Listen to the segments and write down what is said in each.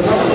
Gracias.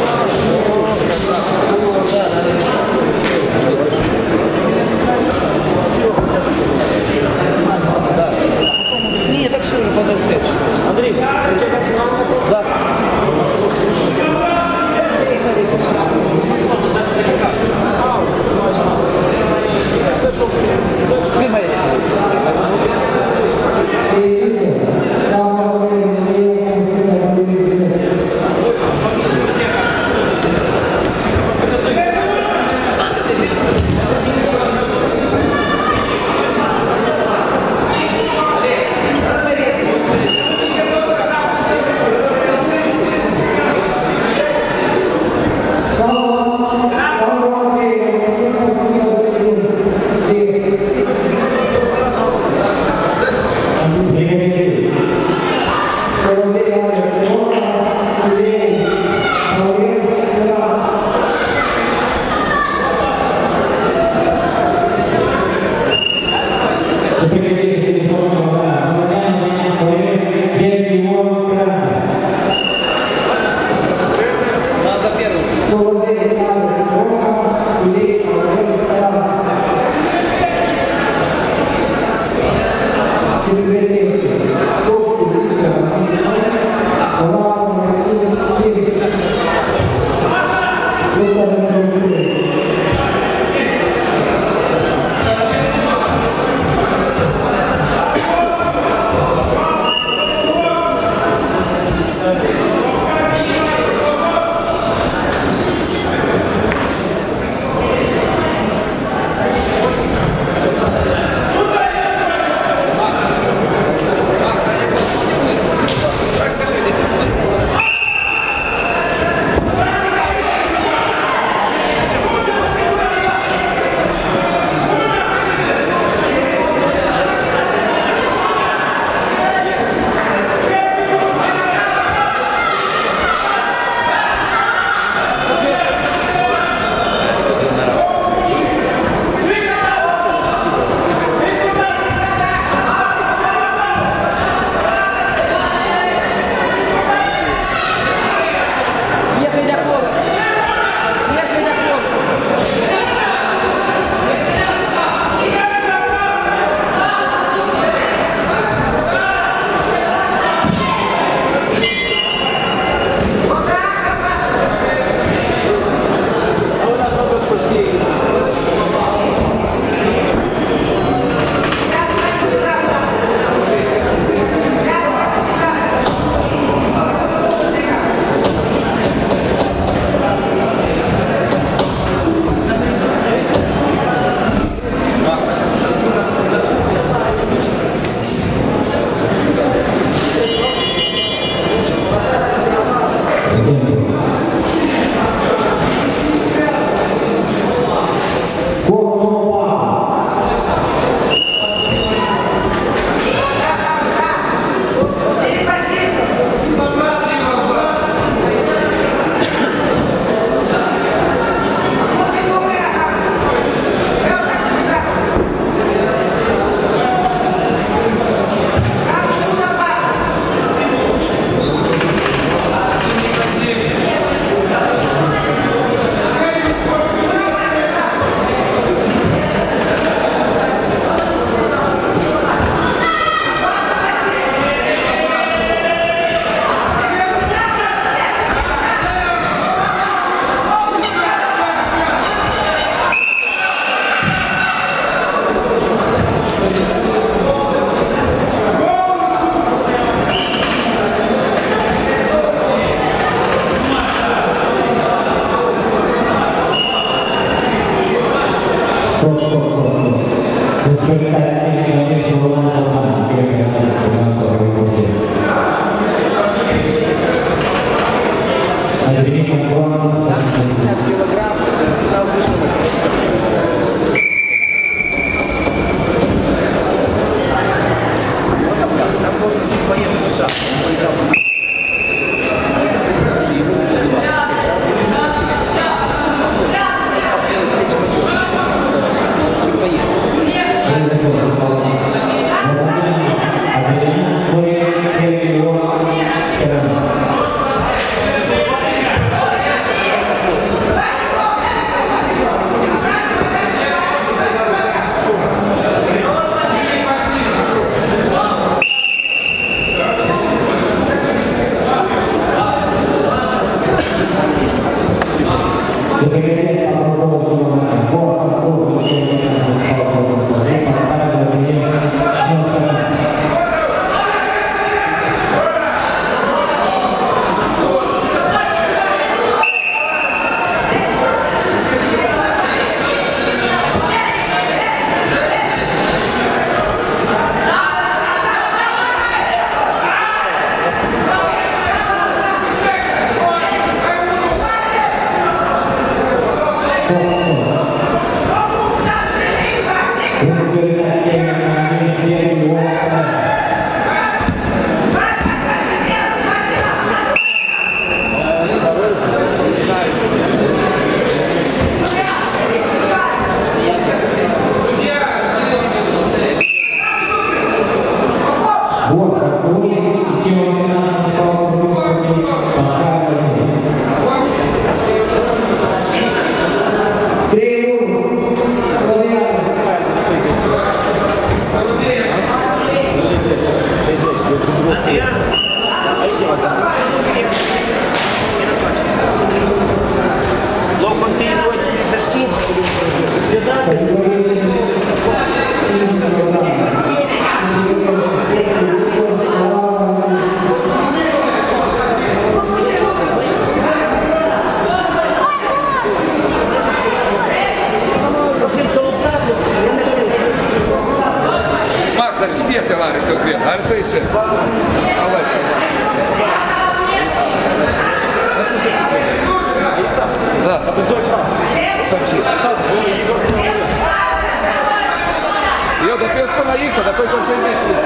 Eu Yo después con la lista, después con seis listas.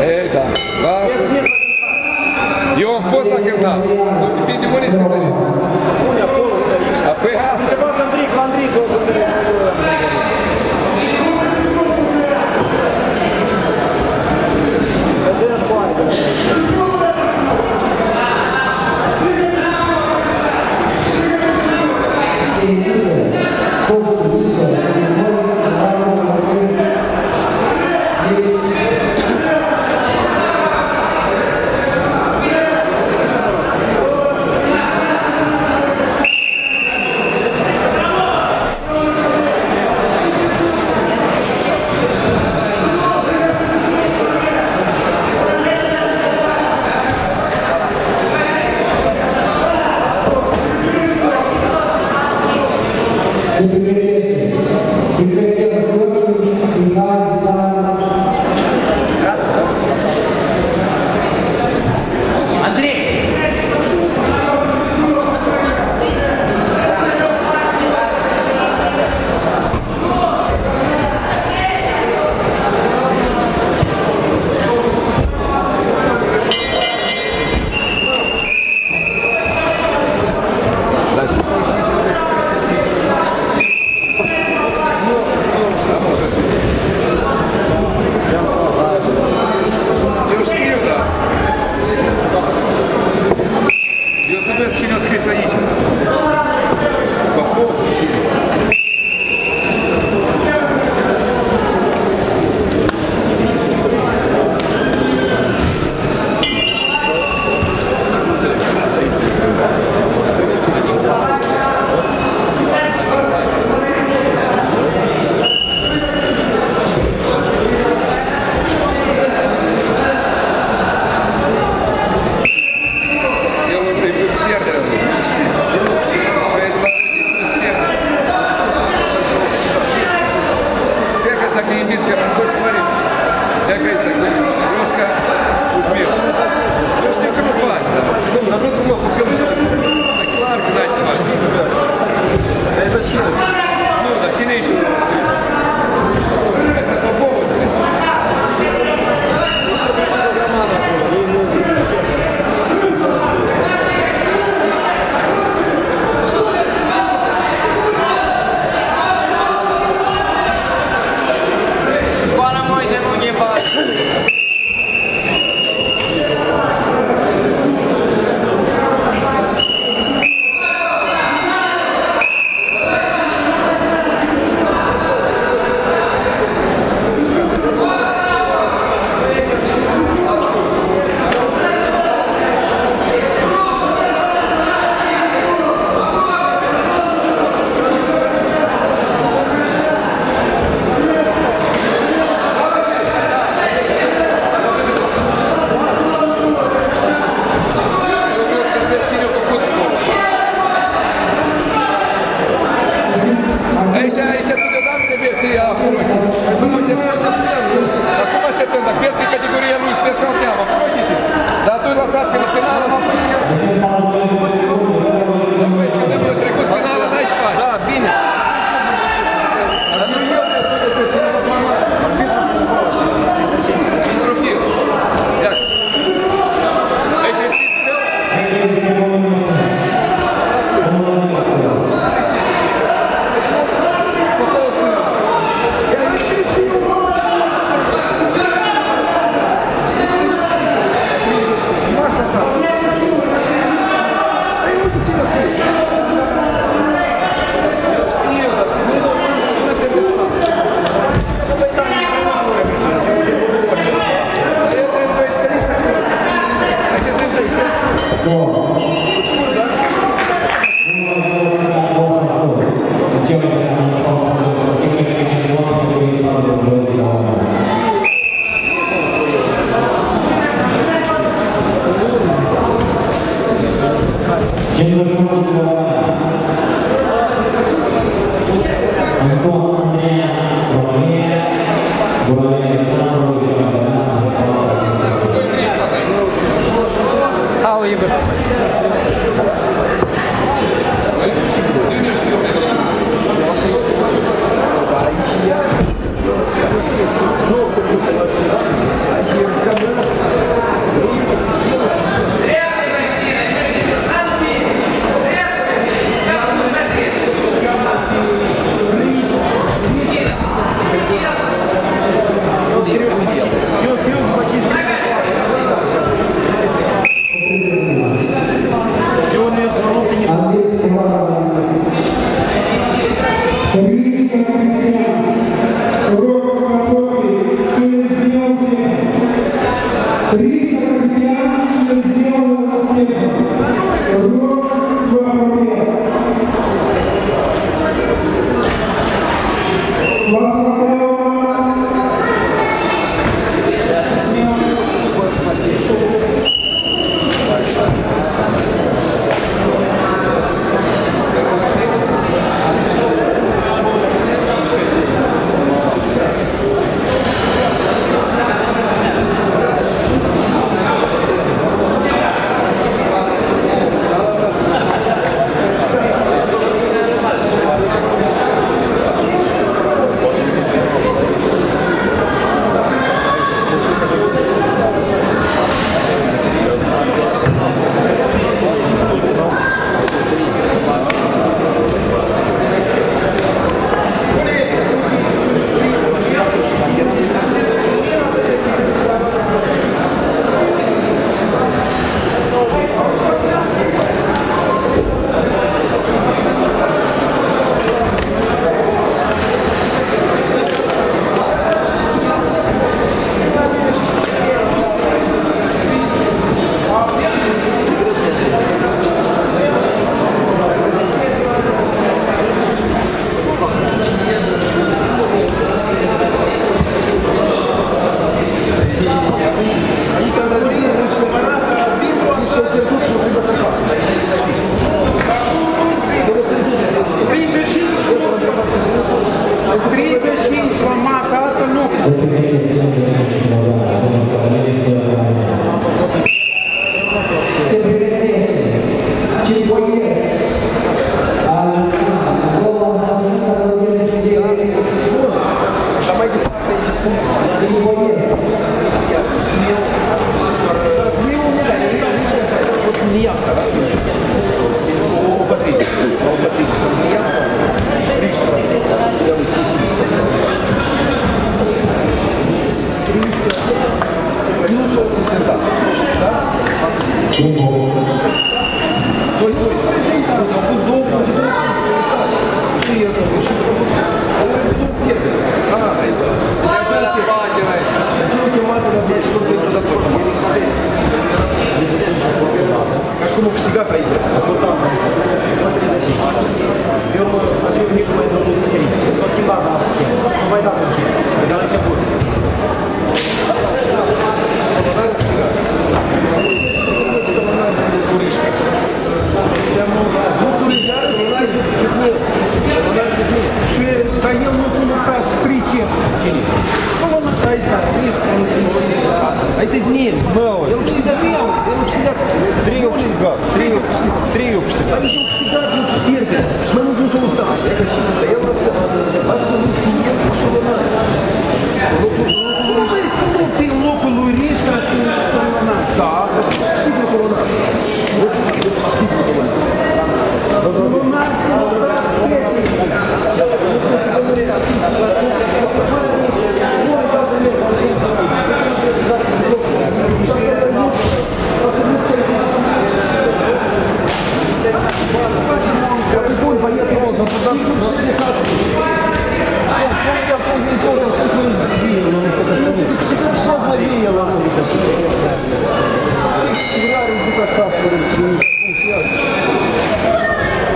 Ega, lasă. Eu am fost la Căuta. Bine, unii sunt Unii acolo. Păi asta. Întrebați Andrei, cu Andrei,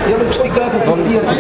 Я так что как это первый.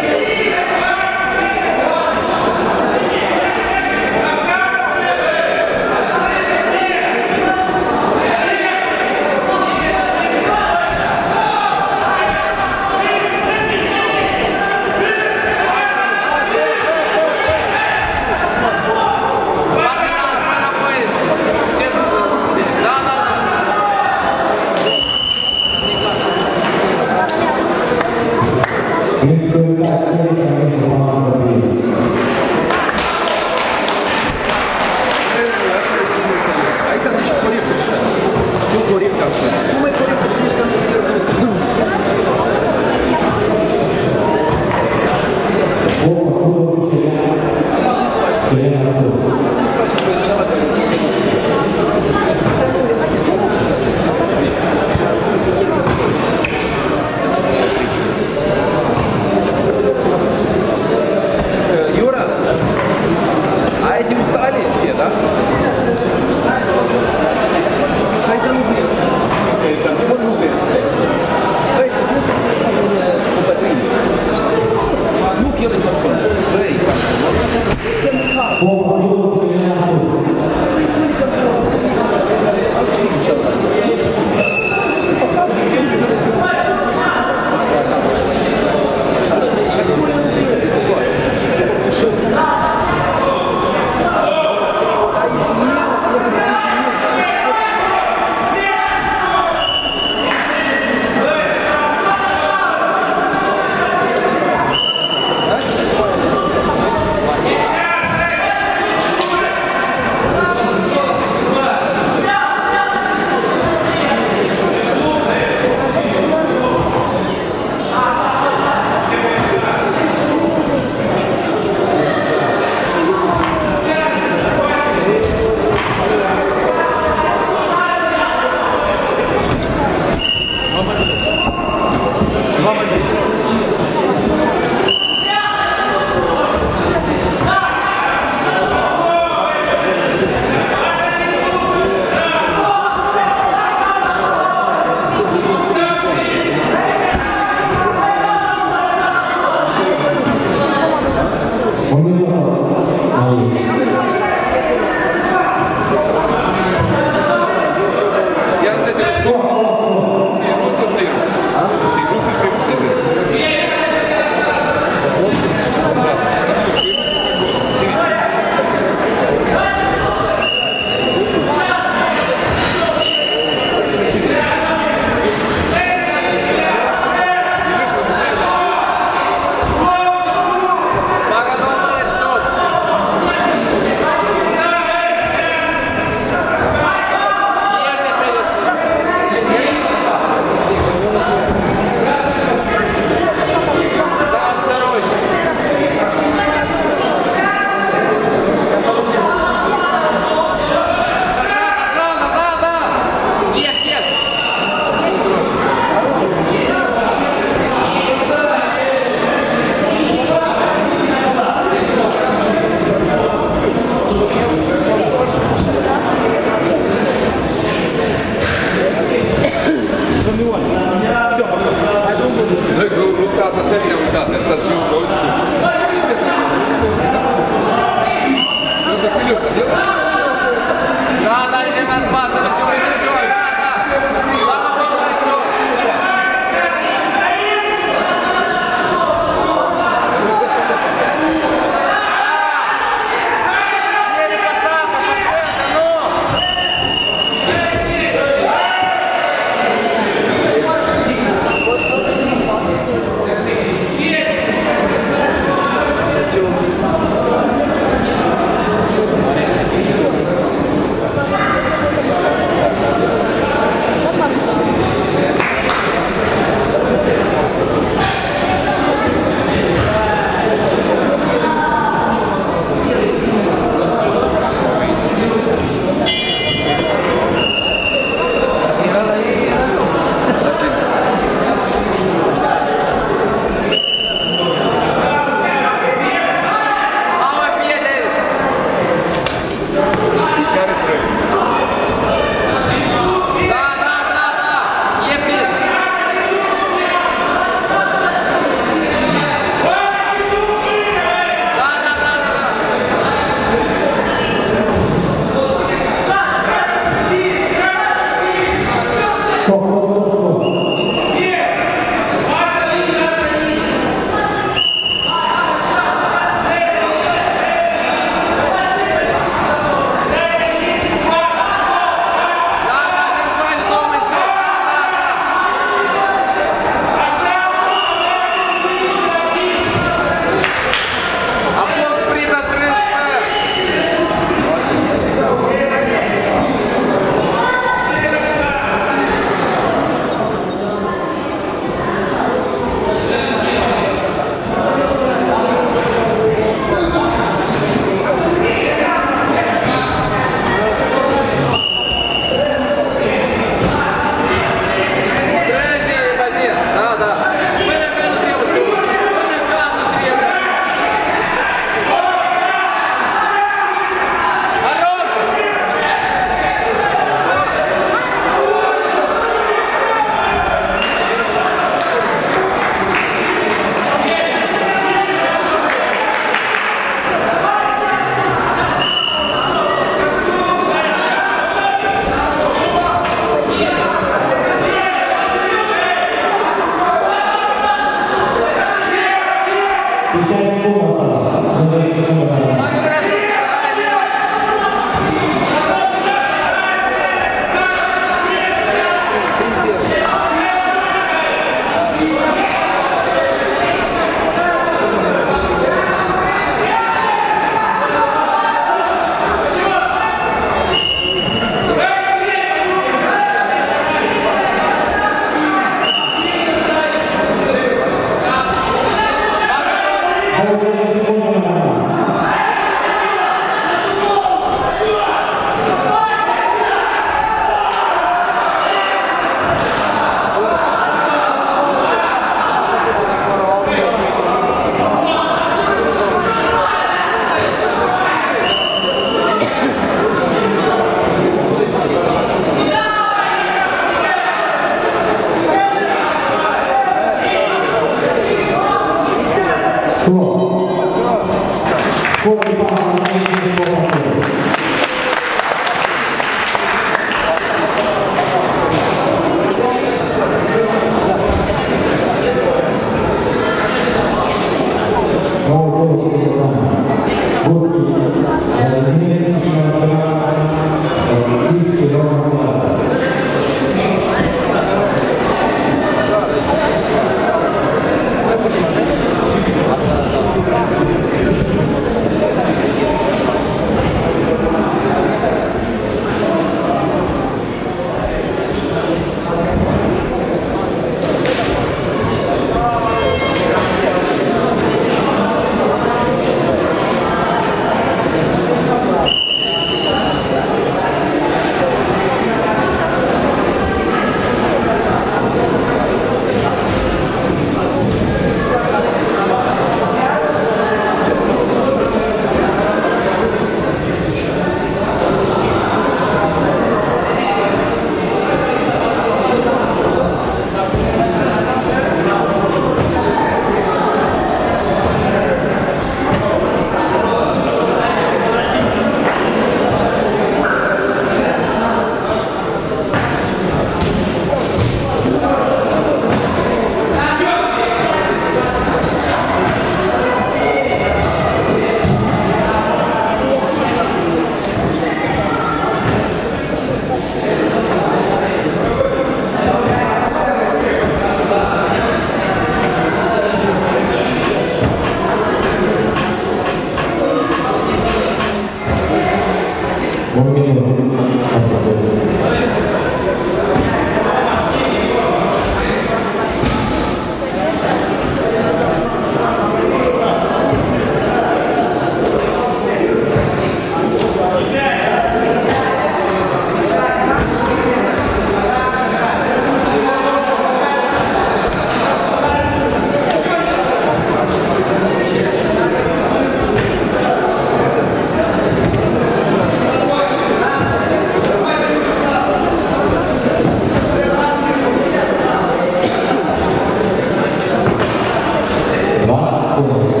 plataforma.